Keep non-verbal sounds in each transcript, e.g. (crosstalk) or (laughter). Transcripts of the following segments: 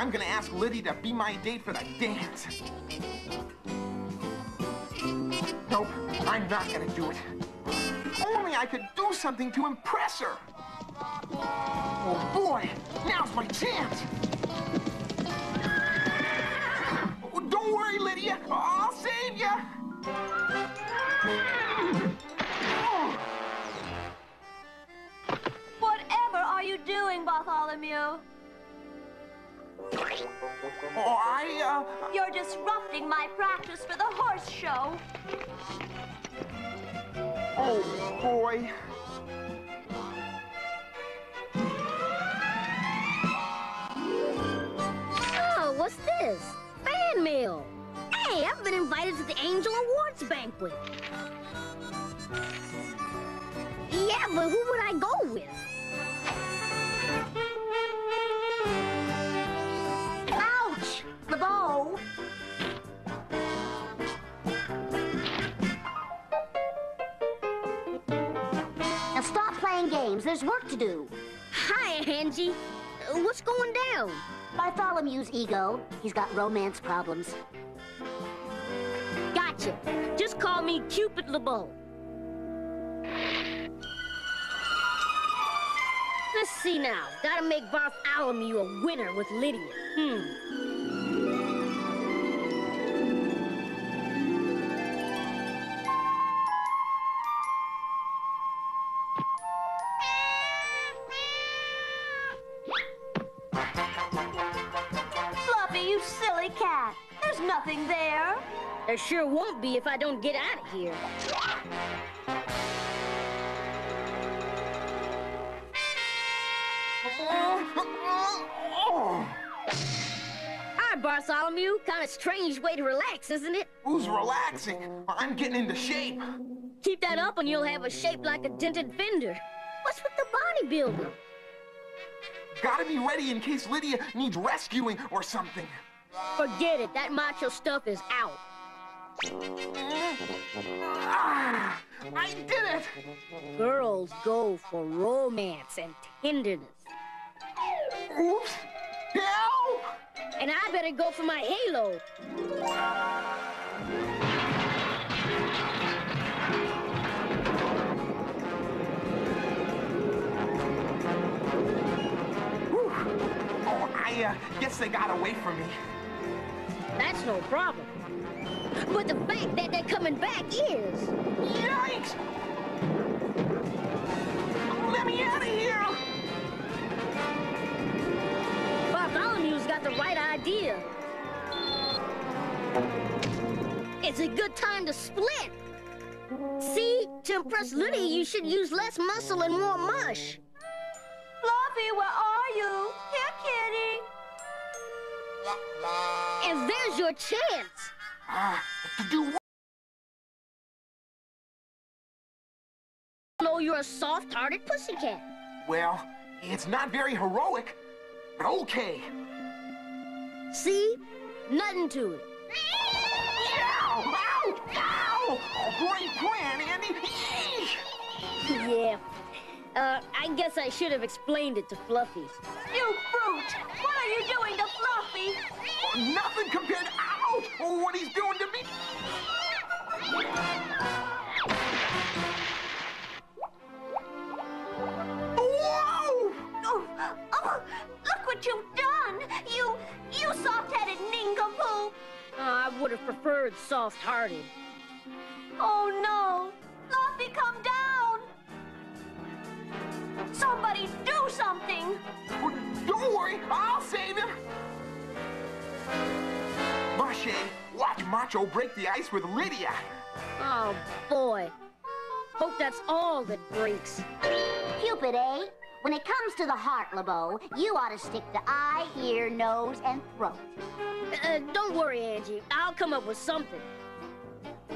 I'm gonna ask Liddy to be my date for the dance. Nope, I'm not gonna do it. Only I could do something to impress her. Oh boy, now's my chance. Oh, I, uh, You're disrupting my practice for the horse show. oh boy. Oh, what's this? Fan mail. Hey, I've been invited to the Angel Awards banquet. Yeah, but who would I go with? Games. There's work to do. Hi, Angie. What's going down? Bartholomew's ego. He's got romance problems. Gotcha. Just call me Cupid LeBeau. Let's see now. Gotta make Bartholomew a winner with Lydia. Hmm. You cat. There's nothing there. There sure won't be if I don't get out of here. (laughs) Hi, Bartholomew. Kind of strange way to relax, isn't it? who's relaxing? I'm getting into shape. Keep that up and you'll have a shape like a dented fender. What's with the bodybuilding? Gotta be ready in case Lydia needs rescuing or something. Forget it. That macho stuff is out. Ah, I did it! Girls go for romance and tenderness. Oops! Help! And I better go for my halo. Whew. Oh, I uh, guess they got away from me. That's no problem. But the fact that they're coming back is. Yikes! Let me out of here! Bartholomew's got the right idea. It's a good time to split. See, to impress Lydia, you should use less muscle and more mush. Fluffy, where are And there's your chance. Ah, to do what? know you're a soft-hearted pussycat. Well, it's not very heroic, but okay. See? Nothing to it. Ow! Ow! Ow! Oh, great plan, Andy! Yeah. Uh, I guess I should have explained it to Fluffy. You brute! Oh, nothing compared to ouch! Oh, what he's doing to me! Whoa! Oh, oh, look what you've done! You, you soft-headed nincompoop! Uh, I would have preferred soft-hearted. Watch Macho break the ice with Lydia. Oh, boy. Hope that's all that breaks. Cupid, eh? When it comes to the heart, LeBeau, you ought to stick to eye, ear, nose, and throat. Uh, don't worry, Angie. I'll come up with something.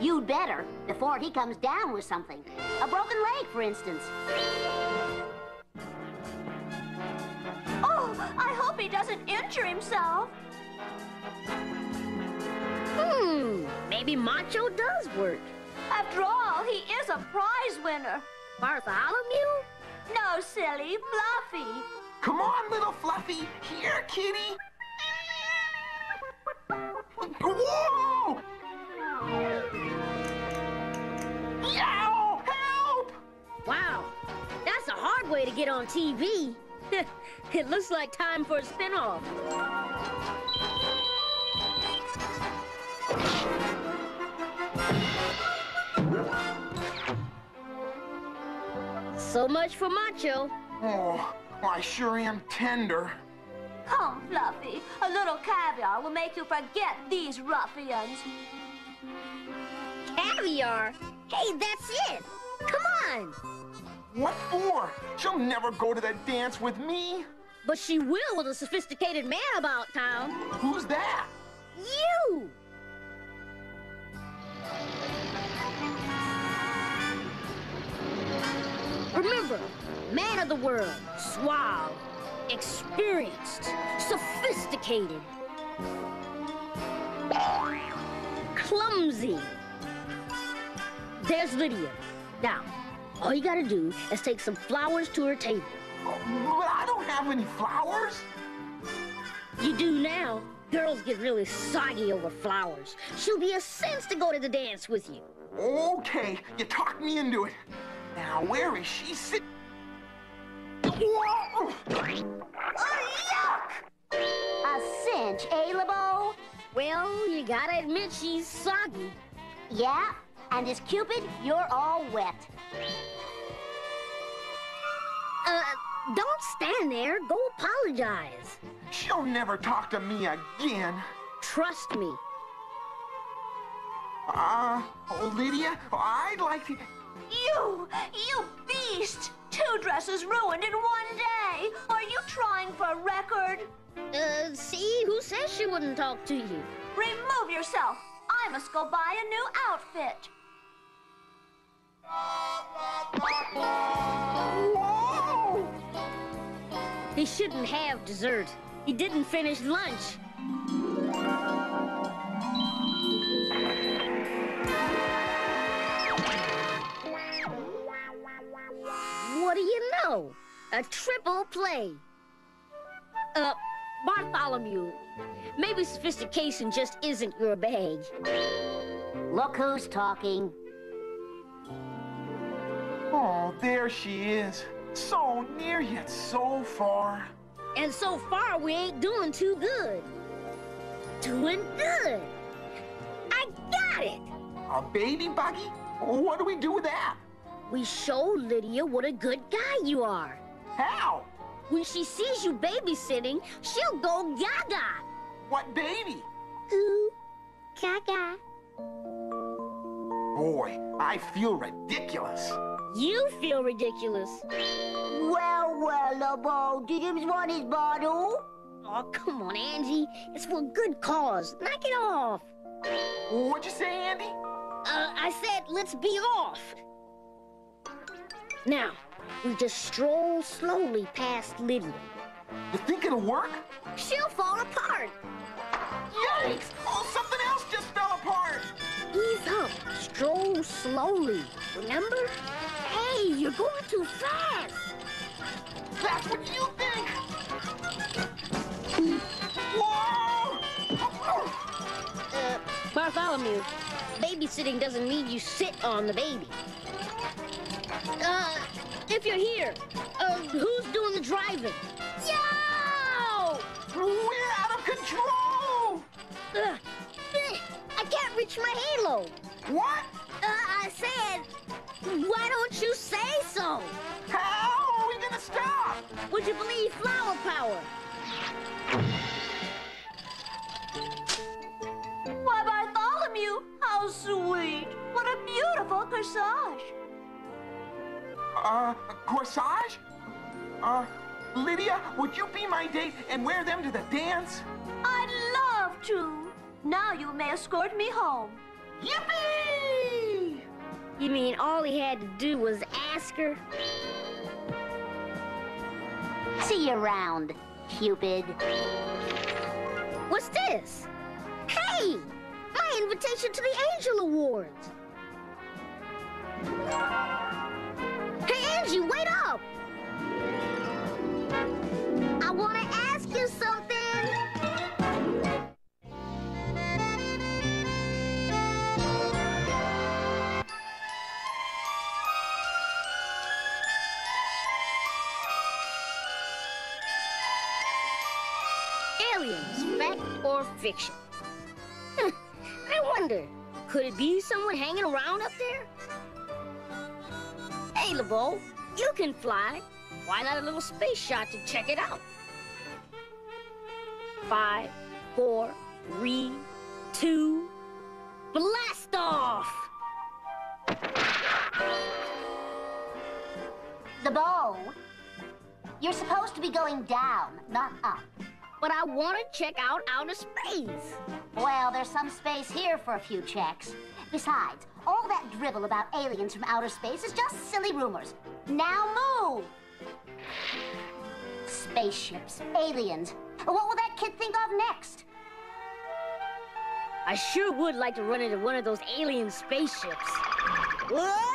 You'd better, before he comes down with something. A broken leg, for instance. Oh, I hope he doesn't injure himself. Maybe Macho does work. After all, he is a prize winner. Bartholomew? No, silly, Fluffy. Come on, little Fluffy. Here, kitty. Whoa! Yow! Help! Wow, that's a hard way to get on TV. (laughs) it looks like time for a spinoff. So much for Macho. Oh, I sure am tender. Come, Fluffy. A little caviar will make you forget these ruffians. Caviar? Hey, that's it. Come on. What for? She'll never go to that dance with me. But she will with a sophisticated man about town. Who's that? You! Of the world, suave, experienced, sophisticated, clumsy. There's Lydia. Now, all you gotta do is take some flowers to her table. But I don't have any flowers. You do now. Girls get really soggy over flowers. She'll be a sense to go to the dance with you. Okay, you talked me into it. Now, where is she sitting? Whoa! Oh, A cinch, eh, LeBeau? Well, you gotta admit she's soggy. Yeah, and as Cupid, you're all wet. Uh, don't stand there. Go apologize. She'll never talk to me again. Trust me. Uh, oh, Lydia, I'd like to... You, you beast! Two dresses ruined in one day. Are you trying for a record? Uh, see, who says she wouldn't talk to you? Remove yourself. I must go buy a new outfit. Whoa! He shouldn't have dessert. He didn't finish lunch. A triple play. Uh, Bartholomew, maybe sophistication just isn't your bag. Look who's talking. Oh, there she is. So near yet so far. And so far, we ain't doing too good. Doing good. I got it. A baby buggy? What do we do with that? We show Lydia what a good guy you are. How? When she sees you babysitting, she'll go gaga. What baby? Ooh, gaga. Boy, I feel ridiculous. You feel ridiculous. Well, well, LeBeau, did him want his bottle? Oh, come on, Angie. It's for a good cause. Knock it off. What'd you say, Andy? Uh, I said, let's be off. Now, we just stroll slowly past Lydia. You think it'll work? She'll fall apart. Yikes! Oh, something else just fell apart! Ease up. Stroll slowly. Remember? Hey, you're going too fast. That's what you think! Whoa! Uh, Bartholomew, babysitting doesn't mean you sit on the baby. Uh, if you're here, uh, who's doing the driving? Yo! We're out of control! Ugh, I can't reach my halo. What? Uh, I said, why don't you say so? How are we gonna stop? Would you believe flower power? Why, Bartholomew, how sweet. What a beautiful corsage. Uh, corsage? Uh, Lydia, would you be my date and wear them to the dance? I'd love to. Now you may escort me home. Yippee! You mean all he had to do was ask her? See you around, Cupid. What's this? Hey! My invitation to the Angel Awards! Fiction. Hmm, I wonder, could it be someone hanging around up there? Hey, LeBeau, you can fly. Why not a little space shot to check it out? Five, four, three, two, blast off! LeBeau, you're supposed to be going down, not up. But I want to check out outer space. Well, there's some space here for a few checks. Besides, all that drivel about aliens from outer space is just silly rumors. Now move! Spaceships, aliens. What will that kid think of next? I sure would like to run into one of those alien spaceships. Whoa!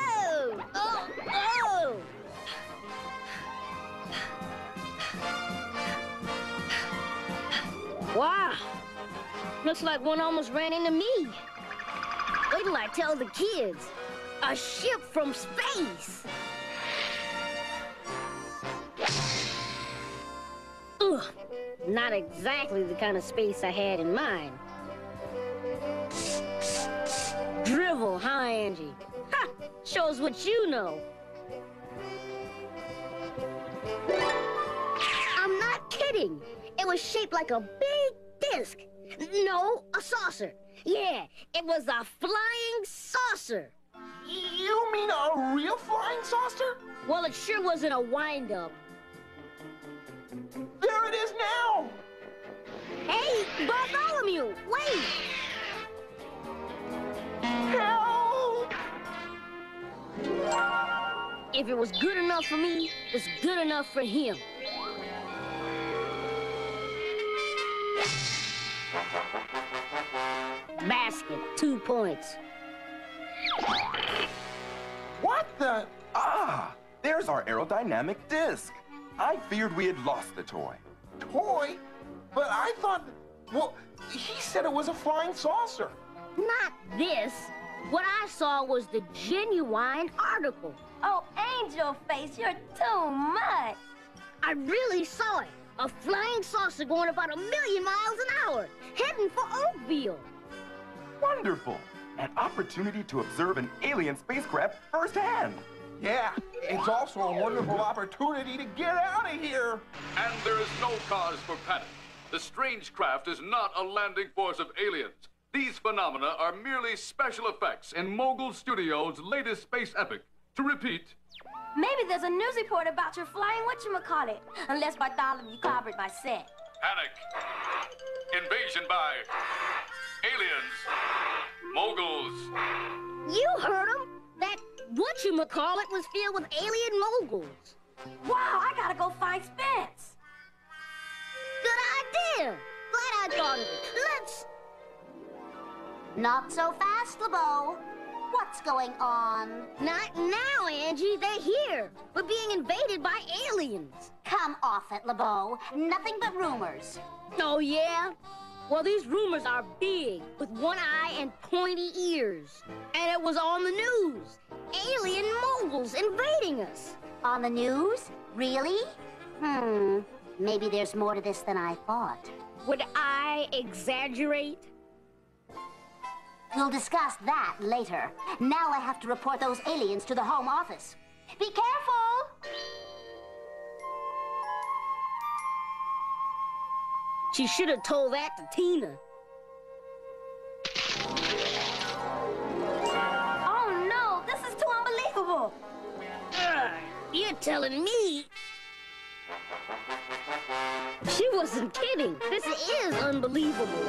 Wow! Looks like one almost ran into me. Wait till I tell the kids. A ship from space! Ugh, not exactly the kind of space I had in mind. Drivel, huh, Angie? Ha! Shows what you know. I'm not kidding. It was shaped like a big disc. No, a saucer. Yeah, it was a flying saucer. You mean a real flying saucer? Well, it sure wasn't a wind-up. There it is now! Hey, Bartholomew, wait! Help! If it was good enough for me, it's good enough for him. Points. What the? Ah, there's our aerodynamic disc. I feared we had lost the toy. Toy? But I thought. Well, he said it was a flying saucer. Not this. What I saw was the genuine article. Oh, Angel Face, you're too much. I really saw it. A flying saucer going about a million miles an hour, heading for Oakville. Wonderful. An opportunity to observe an alien spacecraft firsthand. Yeah, it's also a wonderful opportunity to get out of here. And there is no cause for panic. The strange craft is not a landing force of aliens. These phenomena are merely special effects in Mogul Studios' latest space epic. To repeat, Maybe there's a news report about your flying whatchamacallit. Unless Bartholomew clobbered my set. panic, invasion by aliens, moguls. You heard him. That whatchamacallit was filled with alien moguls. Wow, I gotta go find Spence. Good idea. Glad I thought of it. Let's... Not so fast, LeBeau. What's going on? Not now, Angie. They're here. We're being invaded by aliens. Come off it, LeBeau. Nothing but rumors. Oh, yeah? Well, these rumors are big, with one eye and pointy ears. And it was on the news. Alien moguls invading us. On the news? Really? Hmm. Maybe there's more to this than I thought. Would I exaggerate? We'll discuss that later. Now I have to report those aliens to the Home Office. Be careful! She should have told that to Tina. Oh no, this is too unbelievable. Ugh, you're telling me. She wasn't kidding. This is unbelievable.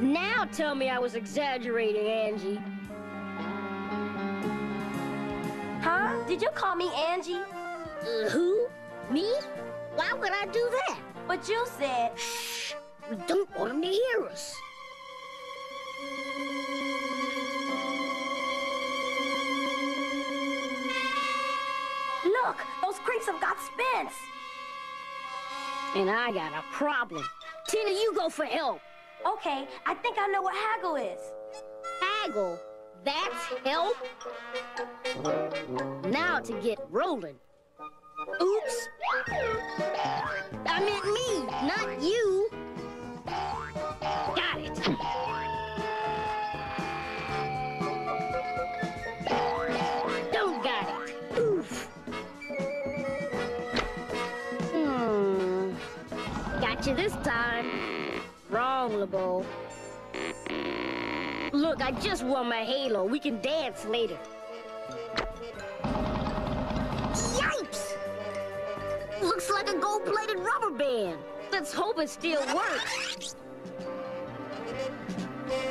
Now tell me I was exaggerating, Angie. Did you call me Angie? Uh, who? Me? Why would I do that? But you said, Shh! We don't want them to hear us. look, those creeps have got Spence. And I got a problem. Tina, you go for help. Okay, I think I know what haggle is. Haggle? That's help? Now to get rolling. Oops. I meant me, not you. Got it. Don't got it. Oof. Hmm. Got you this time. Wrong, LeBeau. Look, I just won my halo. We can dance later. Yipes! Looks like a gold-plated rubber band. Let's hope it still works.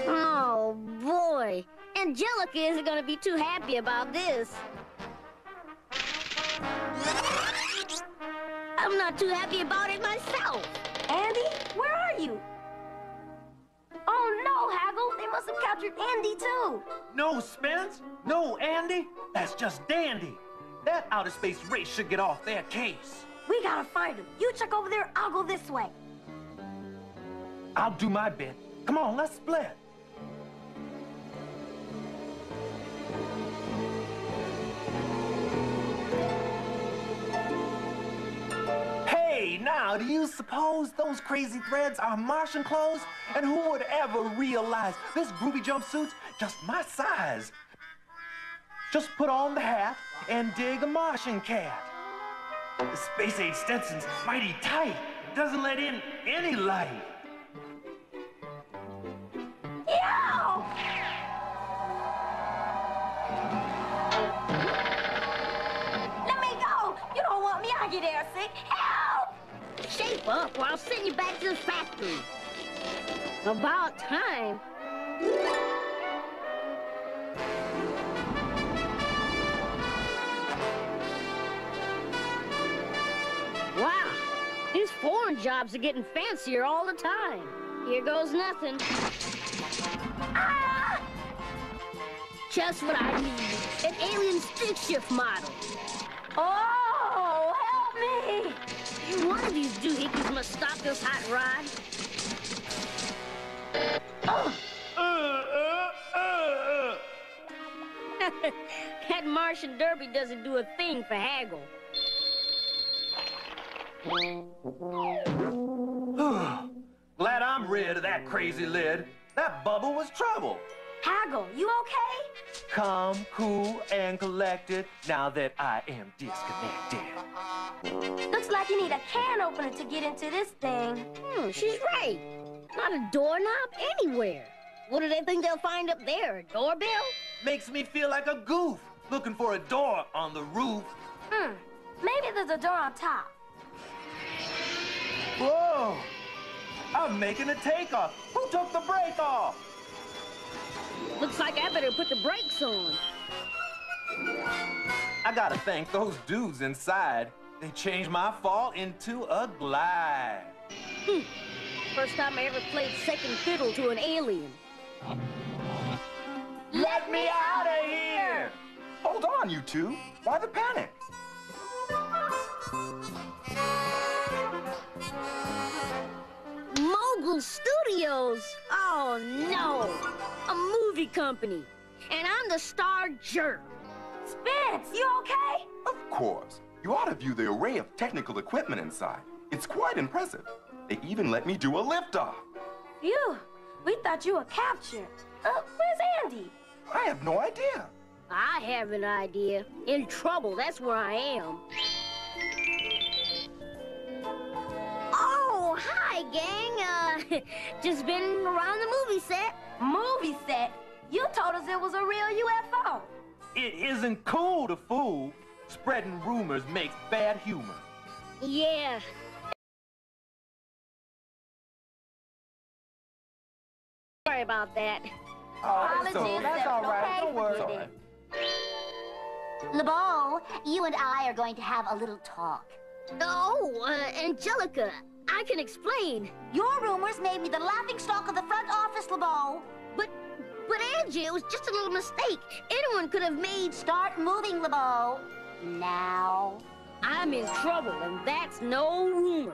Oh, boy. Angelica isn't gonna be too happy about this. I'm not too happy about it myself. Andy, where are you? They captured Andy too! No, Spence. No, Andy. That's just dandy. That outer space race should get off their case. We gotta find him. You check over there, I'll go this way. I'll do my bit. Come on, let's split. Now, do you suppose those crazy threads are Martian clothes? And who would ever realize this groovy jumpsuit's just my size? Just put on the hat and dig a Martian cat. The space age Stetson's mighty tight. Doesn't let in any light. Let me go! You don't want me, I get airsick. Help! Up or I'll send you back to the factory. About time. Wow, these foreign jobs are getting fancier all the time. Here goes nothing. Ah! Just what I need. An alien stick shift model. Oh! One of these doohickeys must stop this hot rod. (laughs) That Martian Derby doesn't do a thing for Haggle. (sighs) Glad I'm rid of that crazy lid. That bubble was trouble. Haggle, you okay? Calm, cool, and collected now that I am disconnected. Looks like you need a can opener to get into this thing. Hmm, she's right. Not a doorknob anywhere. What do they think they'll find up there? A doorbell? Makes me feel like a goof looking for a door on the roof. Hmm, maybe there's a door on top. Whoa! I'm making a takeoff. Who took the brake off? Looks like I better put the brakes on. I gotta thank those dudes inside. They changed my fall into a glide. Hmm. First time I ever played second fiddle to an alien. Let me out of here! Hold on, you two. Why the panic? Mogul Studios! Oh no! A movie company. And I'm the star jerk. Spence, you okay? Of course. You ought to view the array of technical equipment inside. It's quite impressive. They even let me do a liftoff. Phew, we thought you were captured. Uh, where's Andy? I have no idea. I have an idea. In trouble, that's where I am. Hi, gang. Uh, (laughs) just been around the movie set. Movie set? You told us it was a real UFO. It isn't cool to fool. Spreading rumors makes bad humor. Yeah. Sorry about that. Oh, it's Apologies, okay. That's all right. Okay, Don't worry. forget it. LeBeau, you and I are going to have a little talk. Oh, uh, Angelica, I can explain. Your rumors made me the laughing stock of the front office, LeBeau. But, but Angie, it was just a little mistake. Anyone could have made... Start moving, LeBeau. Now. I'm in trouble, and that's no rumor.